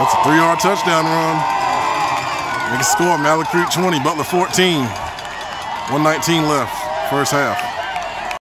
That's a three-yard touchdown run. Make a score. Mallet Creek 20, Butler 14. 119 left, first half.